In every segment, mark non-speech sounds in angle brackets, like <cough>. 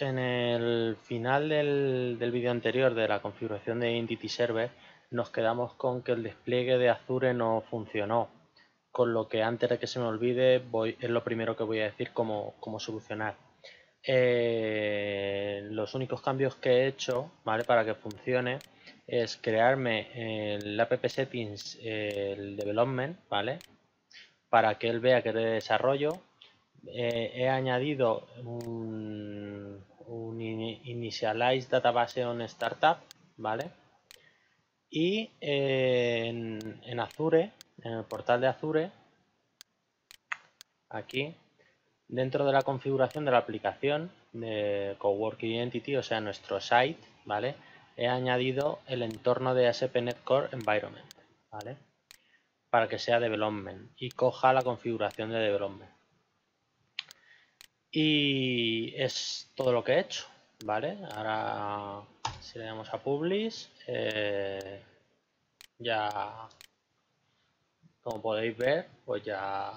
en el final del, del vídeo anterior de la configuración de Entity Server nos quedamos con que el despliegue de Azure no funcionó, con lo que antes de que se me olvide voy, es lo primero que voy a decir cómo, cómo solucionar. Eh, los únicos cambios que he hecho ¿vale? para que funcione es crearme el app settings, el development, ¿vale? para que él vea que es de desarrollo eh, he añadido un, initialize database on startup, ¿vale? Y eh, en, Azure, en el portal de Azure, aquí, dentro de la configuración de la aplicación de Coworking Identity, o sea, nuestro site, ¿vale? He añadido el entorno de ASP.NET Core Environment, ¿vale? Para que sea development y coja la configuración de development. Y es todo lo que he hecho, ¿vale? Ahora si le damos a Publish, eh, ya como podéis ver, pues ya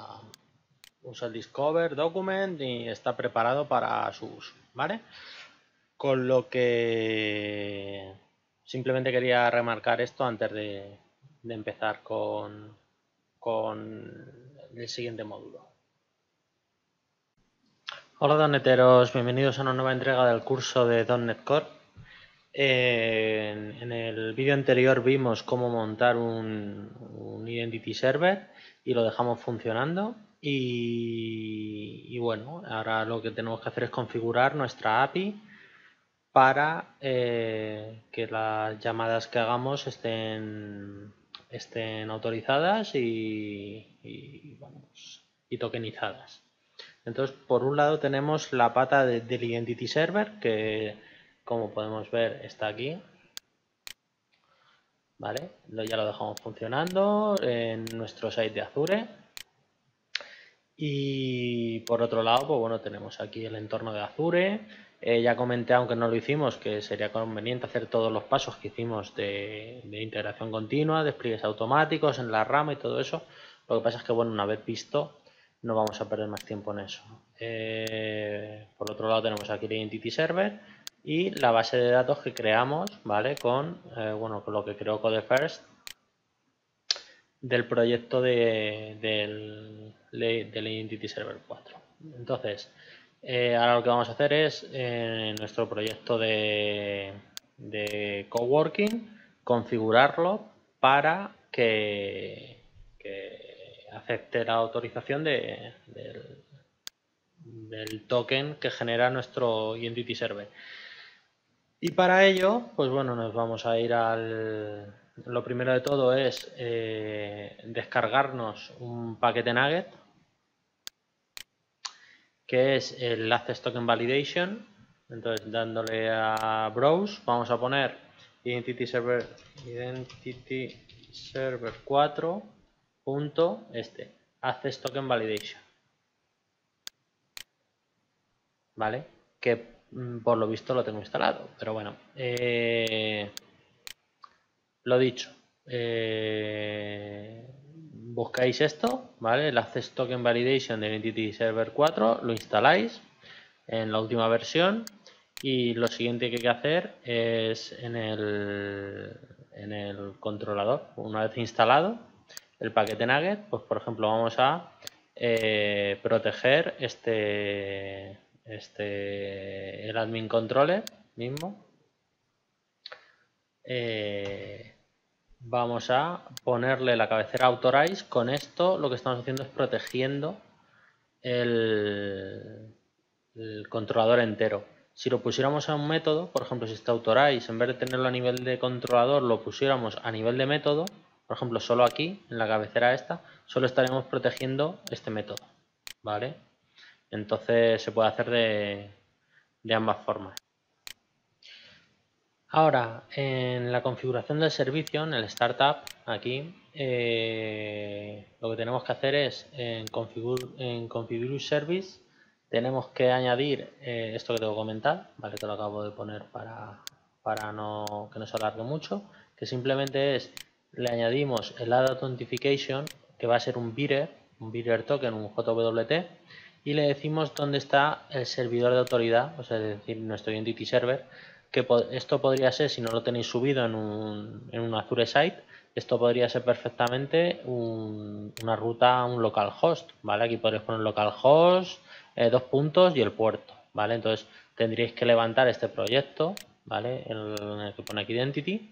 usa el Discover Document y está preparado para su uso, ¿vale? Con lo que simplemente quería remarcar esto antes de, empezar con, con el siguiente módulo. Hola Doneteros, bienvenidos a una nueva entrega del curso de .NET Core. en, el vídeo anterior vimos cómo montar un, Identity Server y lo dejamos funcionando. Y, bueno, ahora lo que tenemos que hacer es configurar nuestra API para eh, que las llamadas que hagamos estén, estén autorizadas y, y, pues, y tokenizadas. Entonces, por un lado tenemos la pata del Identity Server, que como podemos ver está aquí. ¿Vale? Ya lo dejamos funcionando en nuestro site de Azure. Y por otro lado, pues bueno, tenemos aquí el entorno de Azure. Eh, ya comenté, aunque no lo hicimos, que sería conveniente hacer todos los pasos que hicimos de, de integración continua, despliegues automáticos en la rama y todo eso. Lo que pasa es que, bueno, una vez visto, no vamos a perder más tiempo en eso. Eh, por otro lado tenemos aquí el Identity Server y la base de datos que creamos, ¿vale? Con, eh, bueno, con lo que creó CodeFirst del proyecto de, del, del, Identity Server 4. Entonces, eh, ahora lo que vamos a hacer es en nuestro proyecto de, de coworking configurarlo para que, que acepte la autorización de, del, token que genera nuestro Identity Server. Y para ello, pues bueno, nos vamos a ir al... Lo primero de todo es eh, descargarnos un paquete Nugget, que es el Access Token Validation. Entonces, dándole a Browse, vamos a poner Identity Server, Identity Server 4 punto este, access token validation. ¿Vale? Que mm, por lo visto lo tengo instalado, pero bueno. Eh, lo dicho. Eh, buscáis esto, ¿vale? El Access Token Validation de Entity Server 4, lo instaláis en la última versión y lo siguiente que hay que hacer es en el, en el controlador, una vez instalado, el paquete Nugget, pues por ejemplo vamos a eh, proteger este, este, el admin controller mismo. Eh, vamos a ponerle la cabecera authorize. Con esto lo que estamos haciendo es protegiendo el, controlador entero. Si lo pusiéramos a un método, por ejemplo, si está authorize, en vez de tenerlo a nivel de controlador, lo pusiéramos a nivel de método, por ejemplo, solo aquí, en la cabecera esta, solo estaremos protegiendo este método, ¿vale? Entonces se puede hacer de, ambas formas. Ahora, en la configuración del servicio, en el Startup, aquí, eh, lo que tenemos que hacer es en Configure, en configure Service, tenemos que añadir eh, esto que tengo que comentar, ¿vale? Que lo acabo de poner para, para no, que no se alargue mucho, que simplemente es le añadimos el Add Authentication, que va a ser un bidder, un bidder token, un JWT, y le decimos dónde está el servidor de autoridad, o sea, es decir, nuestro Identity Server, que esto podría ser, si no lo tenéis subido en un, en un Azure Site, esto podría ser perfectamente una ruta un localhost, ¿vale? Aquí podréis poner localhost, eh, dos puntos y el puerto, ¿vale? Entonces tendríais que levantar este proyecto, ¿vale? En el que pone aquí Identity,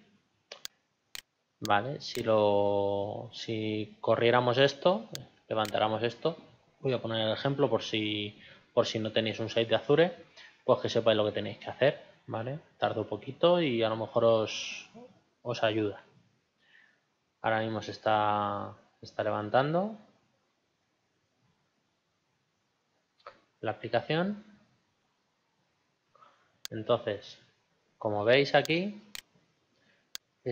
¿vale? Si, lo, si corriéramos esto, levantáramos esto, voy a poner el ejemplo por si, por si no tenéis un site de Azure, pues que sepáis lo que tenéis que hacer, ¿vale? Tarda un poquito y a lo mejor os, os ayuda. Ahora mismo se está, está levantando la aplicación. Entonces, como veis aquí,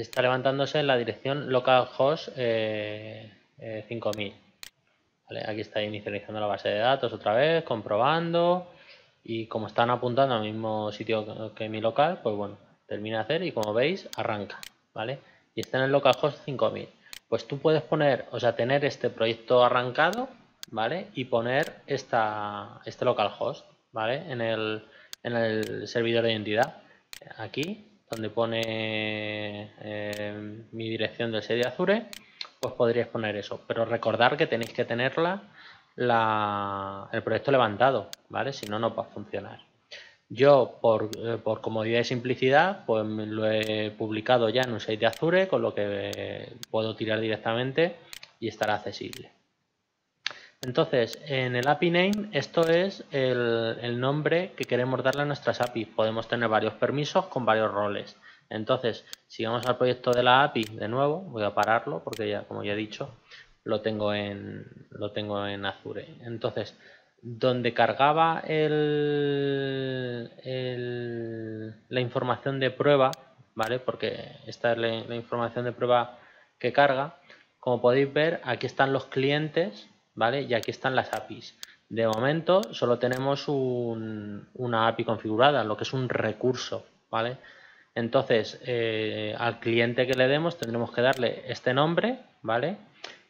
está levantándose en la dirección localhost 5000. Eh, eh, aquí está inicializando la base de datos otra vez, comprobando y como están apuntando al mismo sitio que mi local, pues bueno, termina de hacer y como veis arranca, ¿vale? Y está en el localhost 5000. Pues tú puedes poner, o sea, tener este proyecto arrancado, ¿vale? Y poner esta, este localhost, ¿vale? En el, en el servidor de identidad. Aquí donde pone eh, mi dirección del sede Azure, pues podríais poner eso. Pero recordar que tenéis que tenerla el proyecto levantado, ¿vale? Si no, no va a funcionar. Yo, por, eh, por, comodidad y simplicidad, pues lo he publicado ya en un site de Azure, con lo que puedo tirar directamente y estará accesible. Entonces, en el API name, esto es el, nombre que queremos darle a nuestras APIs. Podemos tener varios permisos con varios roles. Entonces, si vamos al proyecto de la API de nuevo, voy a pararlo porque ya, como ya he dicho, lo tengo en, Azure. Entonces, donde cargaba la información de prueba, ¿vale? Porque esta es la información de prueba que carga. Como podéis ver, aquí están los clientes ¿vale? Y aquí están las APIs. De momento solo tenemos una API configurada, lo que es un recurso, ¿vale? Entonces, eh, al cliente que le demos tendremos que darle este nombre, ¿vale?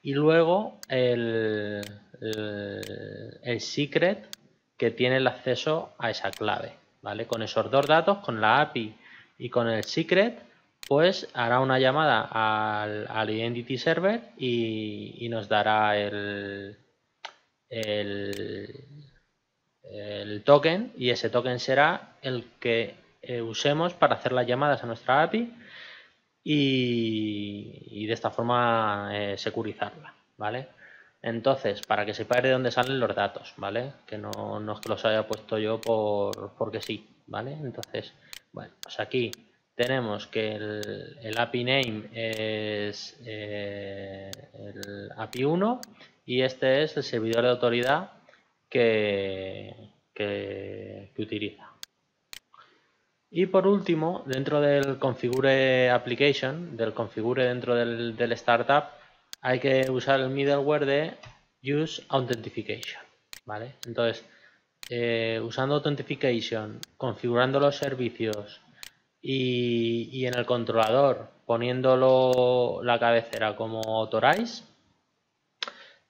Y luego el, el, secret que tiene el acceso a esa clave, ¿vale? Con esos dos datos, con la API y con el secret, pues hará una llamada al, Identity Server y, nos dará el, token y ese token será el que eh, usemos para hacer las llamadas a nuestra API y, de esta forma eh, securizarla, ¿vale? Entonces, para que sepáis de dónde salen los datos, ¿vale? Que no, no que los haya puesto yo por, porque sí, ¿vale? Entonces, bueno, pues aquí tenemos que el, API name es eh, el API 1 y este es el servidor de autoridad que, que, utiliza. Y por último, dentro del configure application, del configure dentro del, startup, hay que usar el middleware de use authentication. ¿vale? Entonces, eh, usando authentication, configurando los servicios, y, en el controlador poniéndolo la cabecera como authorize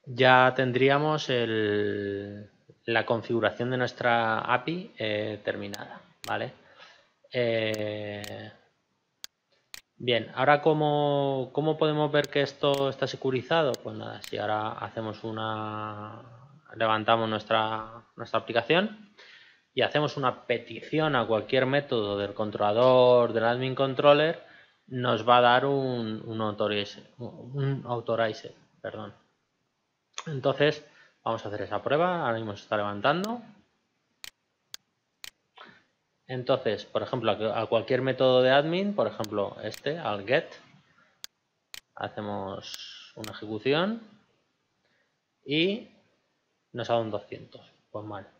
ya tendríamos la configuración de nuestra API eh, terminada vale eh, bien ahora ¿cómo, ¿cómo, podemos ver que esto está securizado pues nada si ahora hacemos una levantamos nuestra nuestra aplicación y hacemos una petición a cualquier método del controlador, del admin controller, nos va a dar un, un, authorizer, un. Perdón. Entonces, vamos a hacer esa prueba. Ahora mismo se está levantando. Entonces, por ejemplo, a cualquier método de admin, por ejemplo, este, al get, hacemos una ejecución y nos ha dado un 200. Pues mal.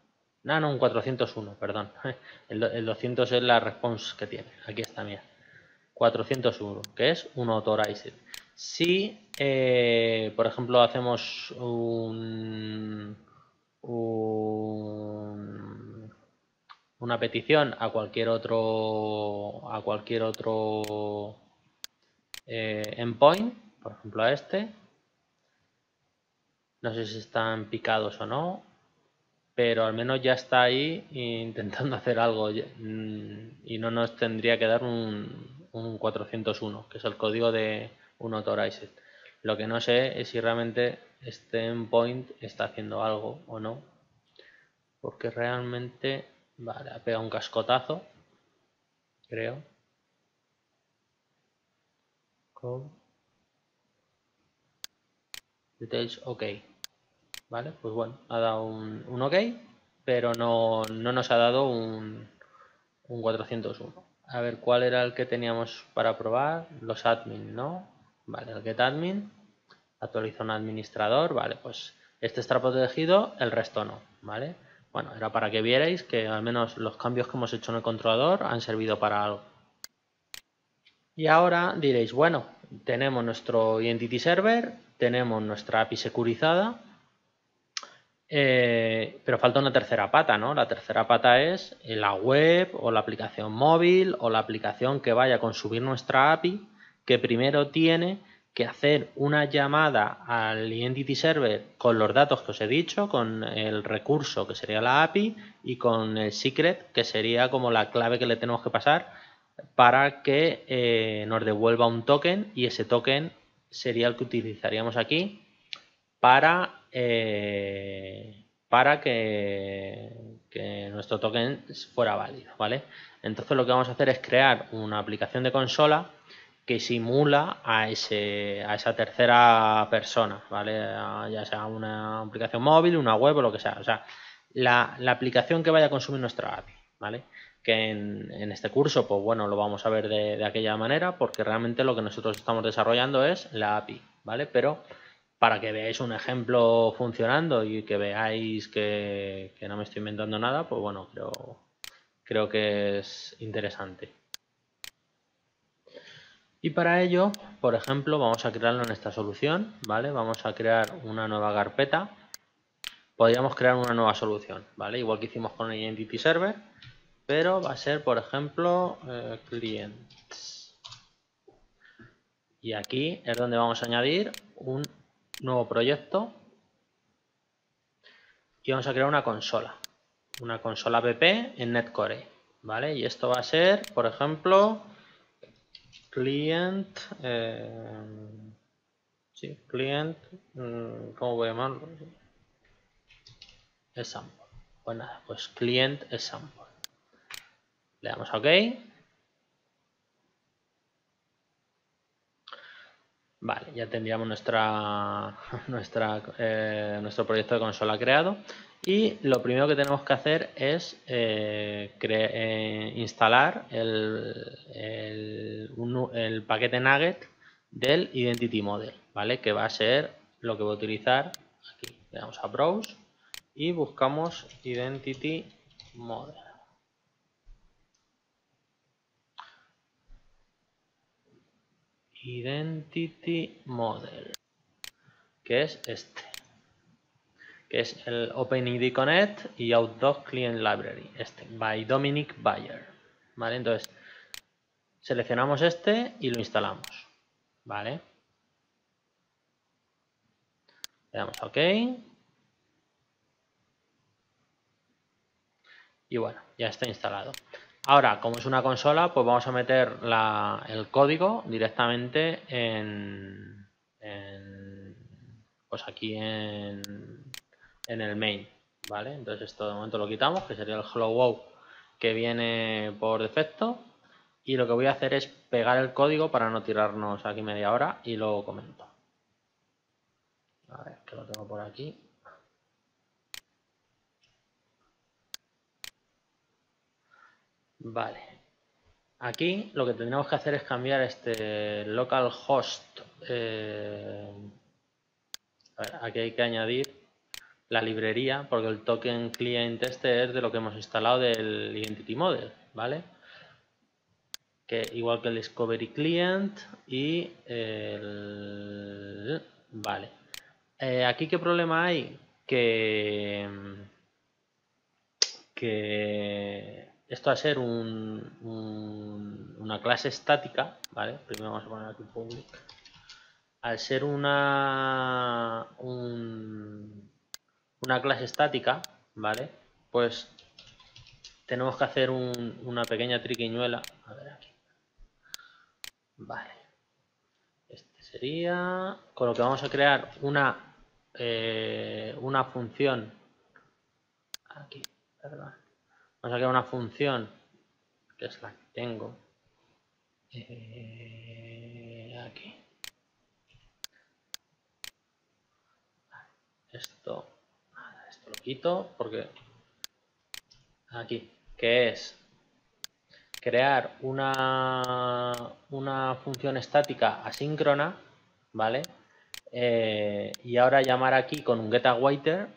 No, no, un 401, perdón. <laughs> El, 200 es la response que tiene. Aquí está, mía. 401, que es un authorized. Si, eh, por ejemplo, hacemos un, una petición a cualquier otro a cualquier otro eh, endpoint, por ejemplo a este, no sé si están picados o no, pero al menos ya está ahí intentando <laughs> hacer algo mm, y no nos tendría que dar un, un 401, que es el código de un authorized. Lo que no sé es si realmente este endpoint está haciendo algo o no, porque realmente, vale, ha pegado un cascotazo, creo. Details, ok. Vale, pues bueno, ha dado un, un ok, pero no, no, nos ha dado un, un 401. A ver, ¿cuál era el que teníamos para probar? Los admin, ¿no? Vale, el get admin. Actualiza un administrador. Vale, pues este está protegido, el resto no, ¿vale? Bueno, era para que vierais que al menos los cambios que hemos hecho en el controlador han servido para algo. Y ahora diréis, bueno, tenemos nuestro Identity Server, tenemos nuestra API securizada, eh, pero falta una tercera pata, ¿no? La tercera pata es la web o la aplicación móvil o la aplicación que vaya a consumir nuestra API, que primero tiene que hacer una llamada al Identity Server con los datos que os he dicho, con el recurso que sería la API y con el secret que sería como la clave que le tenemos que pasar para que eh, nos devuelva un token y ese token sería el que utilizaríamos aquí para, eh, para que, nuestro token fuera válido, ¿vale? Entonces lo que vamos a hacer es crear una aplicación de consola que simula a, ese, a esa tercera persona, ¿vale? Ya sea una aplicación móvil, una web o lo que sea. O sea, la, la aplicación que vaya a consumir nuestra API, ¿vale? que en, este curso, pues bueno, lo vamos a ver de, aquella manera, porque realmente lo que nosotros estamos desarrollando es la API, ¿vale? Pero para que veáis un ejemplo funcionando y que veáis que, no me estoy inventando nada, pues bueno, creo, creo que es interesante. Y para ello, por ejemplo, vamos a crearlo en esta solución, ¿vale? Vamos a crear una nueva carpeta. Podríamos crear una nueva solución, ¿vale? Igual que hicimos con el Identity Server pero va a ser, por ejemplo, eh, clients. Y aquí es donde vamos a añadir un nuevo proyecto y vamos a crear una consola, una consola app en Netcore, ¿vale? Y esto va a ser, por ejemplo, client, eh, sí, client, mm, ¿cómo voy a llamarlo? Example. Pues nada, pues client example. Le damos a OK. Vale, ya tendríamos nuestra, <laughs> nuestra, eh, nuestro proyecto de consola creado. Y lo primero que tenemos que hacer es eh, eh, instalar el, el, paquete Nugget del Identity Model, ¿vale? Que va a ser lo que voy a utilizar aquí. Le damos a Browse y buscamos Identity Model. Identity Model, que es este, que es el OpenID Connect y Outdoor Client Library, este, by Dominic Bayer. ¿Vale? Entonces, seleccionamos este y lo instalamos. ¿Vale? Le damos a OK. Y bueno, ya está instalado. Ahora, como es una consola, pues vamos a meter el código directamente en, pues aquí en, el main, ¿vale? Entonces esto de momento lo quitamos, que sería el hello wow que viene por defecto. Y lo que voy a hacer es pegar el código para no tirarnos aquí media hora y lo comento. A ver, que lo tengo por aquí. Vale. Aquí lo que tendríamos que hacer es cambiar este localhost. Eh, aquí hay que añadir la librería porque el token client este es de lo que hemos instalado del Identity Model, ¿vale? Que igual que el Discovery Client y el... Vale. Eh, aquí qué problema hay? Que... Que esto va a ser un, una clase estática, ¿vale? Primero vamos a poner aquí public. Al ser una, una clase estática, ¿vale? Pues tenemos que hacer una pequeña triquiñuela. A ver aquí. Vale. Este sería... Con lo que vamos a crear una, eh, una función. Aquí, perdón. Vamos a crear una función que es la que tengo. Eh, aquí. Esto, esto lo quito porque aquí que es crear una, una función estática asíncrona, ¿vale? Eh, y ahora llamar aquí con un getAwaiter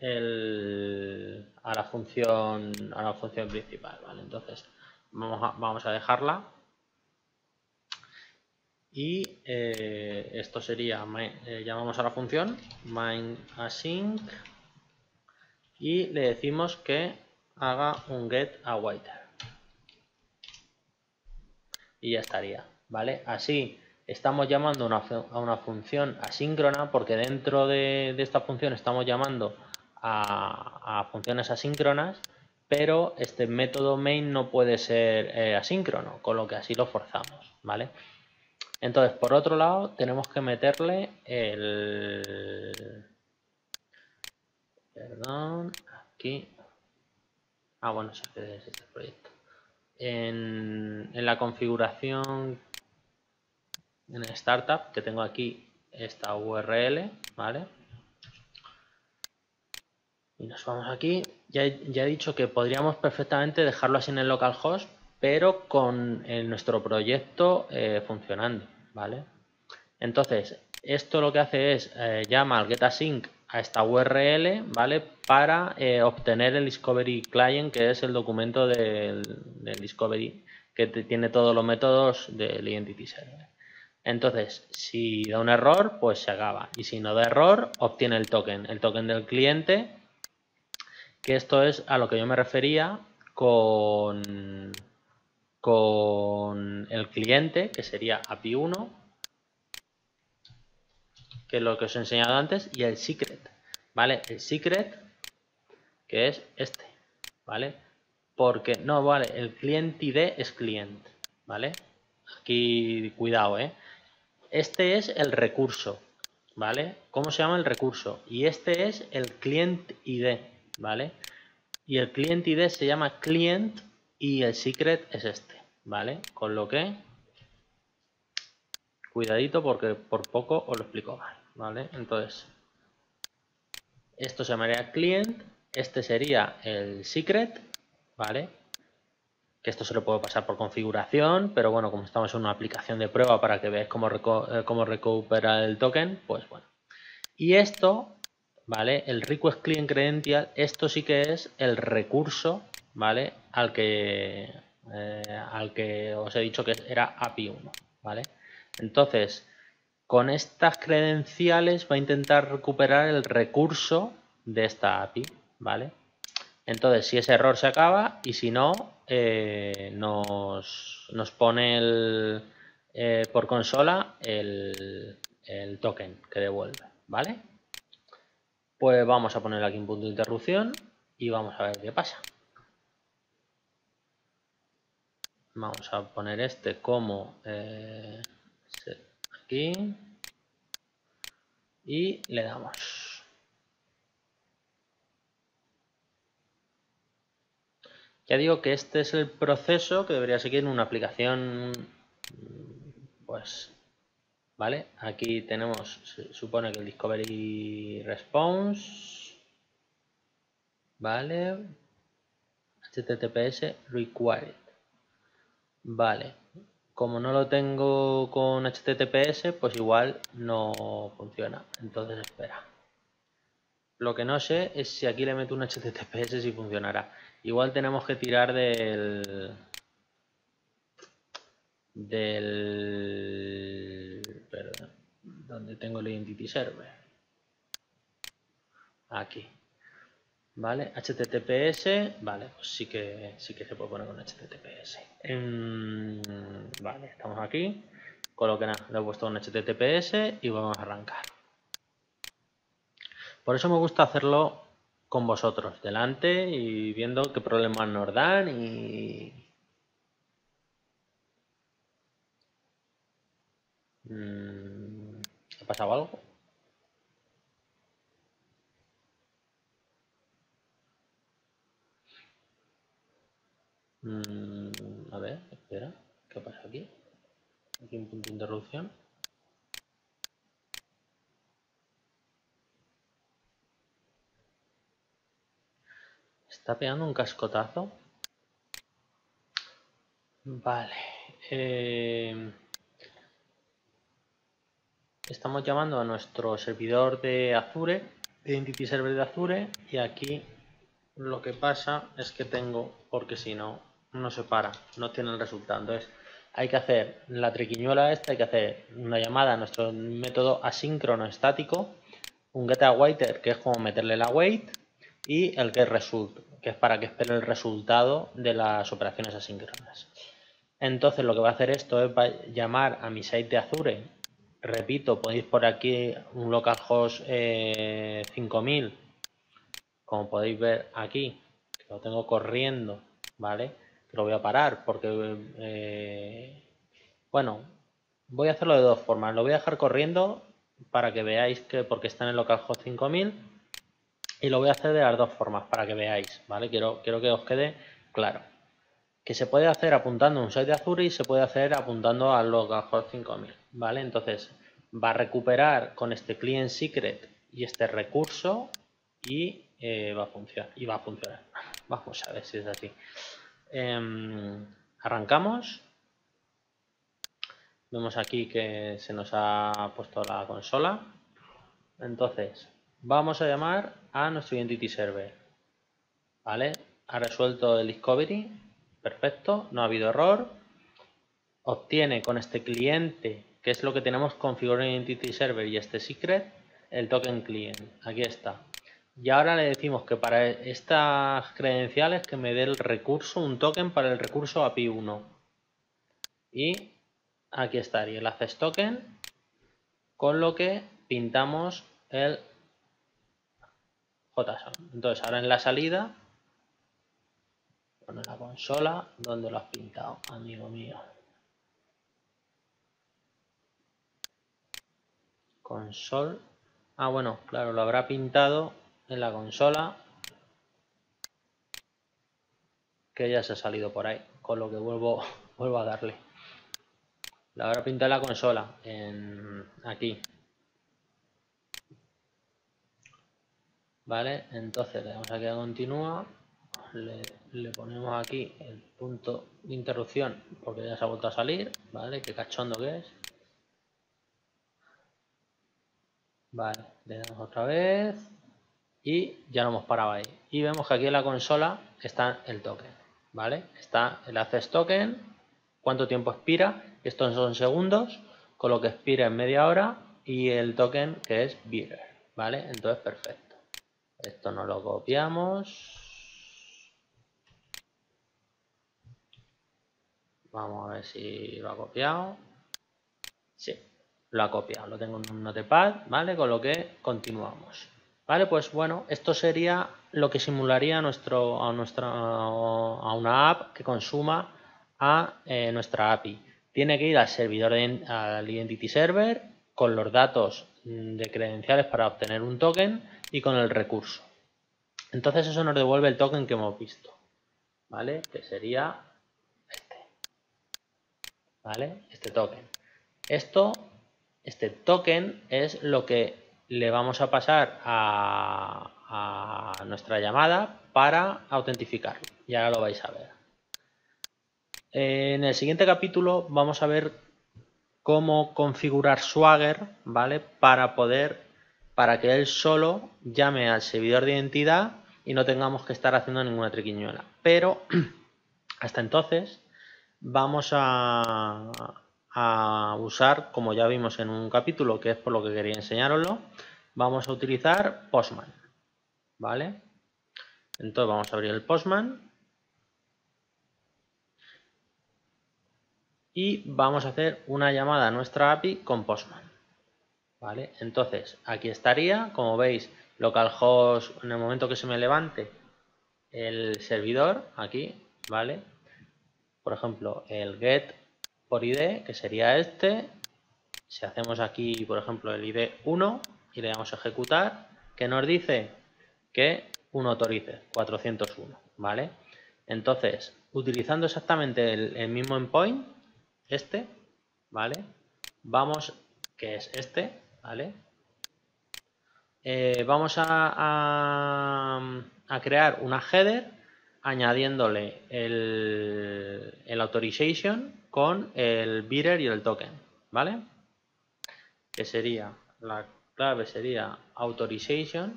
a la función a la función principal, ¿vale? Entonces vamos a, vamos a dejarla. Y eh, esto sería eh, llamamos a la función main async y le decimos que haga un get a waiter y ya estaría vale así estamos llamando a una función asíncrona porque dentro de, esta función estamos llamando a, funciones asíncronas pero este método main no puede ser eh, asíncrono con lo que así lo forzamos vale entonces por otro lado tenemos que meterle el perdón aquí Ah, bueno, hace este proyecto. En, la configuración en startup que tengo aquí esta URL, ¿vale? Y nos vamos aquí. Ya, ya, he dicho que podríamos perfectamente dejarlo así en el localhost, pero con nuestro proyecto eh, funcionando, ¿vale? Entonces, esto lo que hace es eh, llama al getasync a esta URL, ¿vale? Para eh, obtener el Discovery Client, que es el documento del, Discovery que tiene todos los métodos del Identity Server. Entonces, si da un error, pues se acaba. Y si no da error, obtiene el token, el token del cliente, que esto es a lo que yo me refería con, con el cliente, que sería API 1 que es lo que os he enseñado antes, y el secret, ¿vale? El secret, que es este, ¿vale? Porque, no, vale, el client ID es client, ¿vale? Aquí, cuidado, ¿eh? Este es el recurso, ¿vale? ¿Cómo se llama el recurso? Y este es el client ID, ¿vale? Y el client ID se llama client y el secret es este, ¿vale? Con lo que Cuidadito porque por poco os lo explico mal, ¿vale? Entonces, esto se llamaría client, este sería el secret, ¿vale? Que esto se lo puedo pasar por configuración, pero bueno, como estamos en una aplicación de prueba para que veáis cómo, eh, cómo recuperar el token, pues bueno. Y esto, ¿vale? El request client credential, esto sí que es el recurso, ¿vale? Al que, eh, al que os he dicho que era API 1, ¿vale? Entonces, con estas credenciales va a intentar recuperar el recurso de esta API, ¿vale? Entonces, si ese error se acaba y si no, eh, nos, pone eh, por consola el, el, token que devuelve, ¿vale? Pues vamos a poner aquí un punto de interrupción y vamos a ver qué pasa. Vamos a poner este como... Eh, aquí y le damos. Ya digo que este es el proceso que debería seguir en una aplicación, pues, ¿vale? Aquí tenemos, se supone que el Discovery Response, ¿vale? HTTPS Required, ¿vale? como no lo tengo con HTTPS, pues igual no funciona. Entonces espera. Lo que no sé es si aquí le meto un HTTPS si funcionará. Igual tenemos que tirar del del perdón, donde tengo el identity server. Aquí. ¿Vale? HTTPS, vale, pues sí que, sí que se puede poner con HTTPS. vale, estamos aquí. Con lo que nada, le he puesto un HTTPS y vamos a arrancar. Por eso me gusta hacerlo con vosotros delante y viendo qué problemas nos dan y... ¿Ha pasado algo? Mm, a ver, espera, ¿qué pasa aquí? Aquí un punto de interrupción. Está pegando un cascotazo. Vale. Eh, estamos llamando a nuestro servidor de Azure, Identity Server de Azure, y aquí lo que pasa es que tengo, porque si no, no se para, no tiene el resultado. Entonces, hay que hacer la triquiñuela esta, hay que hacer una llamada a nuestro método asíncrono estático, un getAwaiter, que es como meterle la wait, y el getResult, que es para que espere el resultado de las operaciones asíncronas. Entonces lo que va a hacer esto es llamar a mi site de Azure. Repito, podéis por aquí un localhost 5000, eh, como podéis ver aquí, que lo tengo corriendo, ¿vale? Lo voy a parar porque, eh, bueno, voy a hacerlo de dos formas. Lo voy a dejar corriendo para que veáis que porque está en el localhost 5000 y lo voy a hacer de las dos formas para que veáis, ¿vale? Quiero, quiero que os quede claro. Que se puede hacer apuntando a un site de Azure y se puede hacer apuntando al localhost 5000, ¿vale? Entonces va a recuperar con este client secret y este recurso y eh, va a funcionar. Va a funcionar. <laughs> Vamos a ver si es así. Em, arrancamos. Vemos aquí que se nos ha puesto la consola. Entonces, Vamos a llamar a nuestro Identity Server. ¿Vale? Ha resuelto el Discovery. Perfecto, no ha habido error. Obtiene con este cliente, que es lo que tenemos configurado en Identity Server y este secret, el token client. Aquí está. Y ahora le decimos que para estas credenciales que me dé el recurso, un token para el recurso API 1. Y aquí estaría el access token, con lo que pintamos el entonces ahora en la salida, pone la consola, donde lo has pintado, amigo mío? Console. Ah, bueno, claro, lo habrá pintado en la consola. Que ya se ha salido por ahí, con lo que vuelvo, <laughs> vuelvo a darle. Lo habrá pintado en la consola, en aquí, Vale, entonces le damos aquí a continúa, le, ponemos aquí el punto de interrupción porque ya se ha vuelto a salir, ¿vale? Qué cachondo que es. Vale, le damos otra vez y ya lo hemos parado ahí. Y vemos que aquí en la consola está el token, ¿vale? Está el access token, cuánto tiempo expira, estos son segundos, con lo que expira en media hora y el token que es bearer, ¿vale? Entonces perfecto. Esto no lo copiamos. Vamos a ver si lo ha copiado. Sí, lo ha copiado. Lo tengo en un notepad, ¿vale? Con lo que continuamos. Vale, pues bueno, esto sería lo que simularía nuestro, a, nuestra, a una app que consuma a eh, nuestra API. Tiene que ir al servidor, al Identity Server, con los datos de credenciales para obtener un token y con el recurso. Entonces eso nos devuelve el token que hemos visto, ¿vale? Que sería Este token. Esto, este token es lo que le vamos a pasar a, a nuestra llamada para autentificarlo. Y ahora lo vais a ver. En el siguiente capítulo vamos a ver cómo configurar Swagger, ¿vale? Para poder, para que él solo llame al servidor de identidad y no tengamos que estar haciendo ninguna triquiñuela. Pero <clears throat> hasta entonces vamos a, usar, como ya vimos en un capítulo, que es por lo que quería enseñaroslo, vamos a utilizar Postman, ¿vale? Entonces vamos a abrir el Postman y vamos a hacer una llamada a nuestra API con Postman. ¿Vale? Entonces, aquí estaría, como veis, localhost en el momento que se me levante el servidor aquí, ¿vale? Por ejemplo, el get por id, que sería este. Si hacemos aquí, por ejemplo, el id 1 y le damos a ejecutar, que nos dice que uno autorice 401, ¿vale? Entonces, utilizando exactamente el, mismo endpoint, este, ¿vale? Vamos, que es este, ¿vale? Eh, vamos a, a, crear una header añadiéndole el, el authorization con el bidder y el token, ¿vale? Que sería, la clave sería authorization,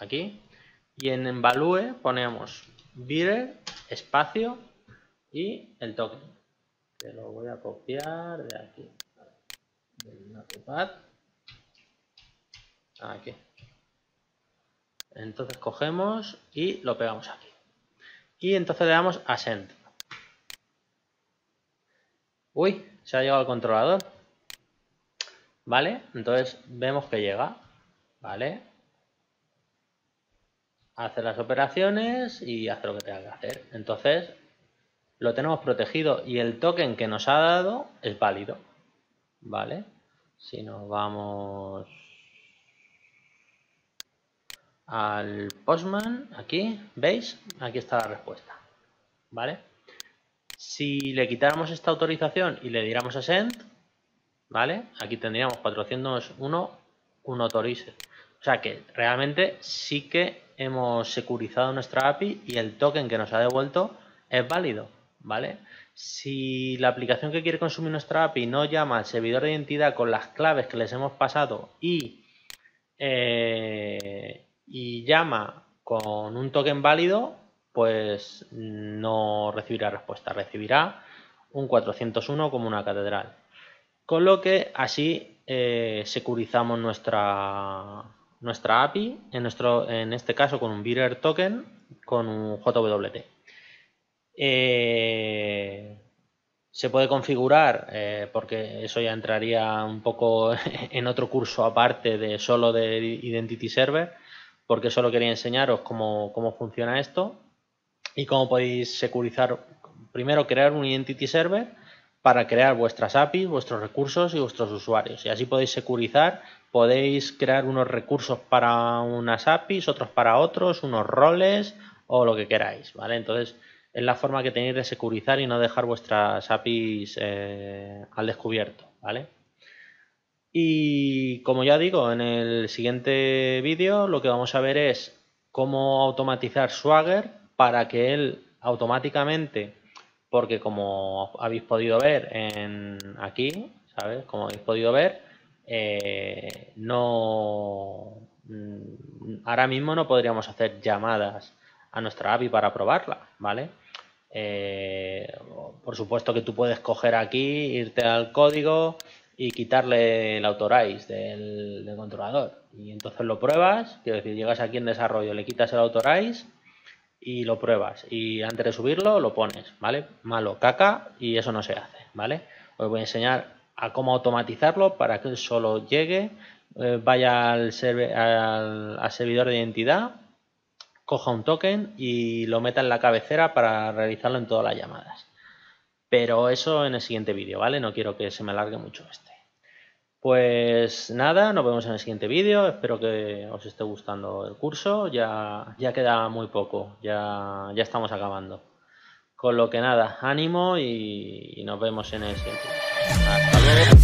aquí, y en value ponemos bidder, espacio y el token. Que lo voy a copiar de aquí, del notepad, aquí. Entonces cogemos y lo pegamos aquí. Y entonces le damos a send. Uy, se ha llegado al controlador. ¿Vale? Entonces vemos que llega. ¿Vale? Hace las operaciones y hace lo que tenga que hacer. Entonces lo tenemos protegido y el token que nos ha dado es válido. ¿Vale? Si nos vamos al Postman, aquí, ¿veis? Aquí está la respuesta, ¿vale? Si le quitáramos esta autorización y le diéramos a send, ¿vale? Aquí tendríamos 401, un autorize. O sea que realmente sí que hemos securizado nuestra API y el token que nos ha devuelto es válido, ¿vale? Si la aplicación que quiere consumir nuestra API no llama al servidor de identidad con las claves que les hemos pasado y eh, y llama con un token válido, pues no recibirá respuesta, recibirá un 401 como una catedral. Con lo que así eh, securizamos nuestra, nuestra API, en, nuestro, en este caso con un Bearer Token, con un JWT. Eh, se puede configurar, eh, porque eso ya entraría un poco <laughs> en otro curso aparte de solo de Identity Server, porque solo quería enseñaros cómo, funciona esto y cómo podéis securizar, primero crear un Identity Server para crear vuestras APIs, vuestros recursos y vuestros usuarios. Y así podéis securizar, podéis crear unos recursos para unas APIs, otros para otros, unos roles o lo que queráis, ¿vale? Entonces es la forma que tenéis de securizar y no dejar vuestras APIs eh, al descubierto, ¿vale? Y como ya digo, en el siguiente vídeo lo que vamos a ver es cómo automatizar Swagger para que él automáticamente, porque como habéis podido ver en aquí, ¿sabes? Como habéis podido ver, eh, no mm, ahora mismo no podríamos hacer llamadas a nuestra API para probarla, ¿vale? Eh, por supuesto que tú puedes coger aquí, irte al código, y quitarle el authorize del, controlador. Y entonces lo pruebas, quiero decir, llegas aquí en desarrollo, le quitas el authorize y lo pruebas. Y antes de subirlo lo pones, ¿vale? Malo, caca y eso no se hace, ¿vale? Os voy a enseñar a cómo automatizarlo para que solo llegue, eh, vaya al, al servidor de identidad, coja un token y lo meta en la cabecera para realizarlo en todas las llamadas. Pero eso en el siguiente vídeo, ¿vale? No quiero que se me alargue mucho este. Pues nada, nos vemos en el siguiente vídeo. Espero que os esté gustando el curso. Ya, ya queda muy poco, ya, ya estamos acabando. Con lo que nada, ánimo y, y nos vemos en el siguiente. Hasta luego.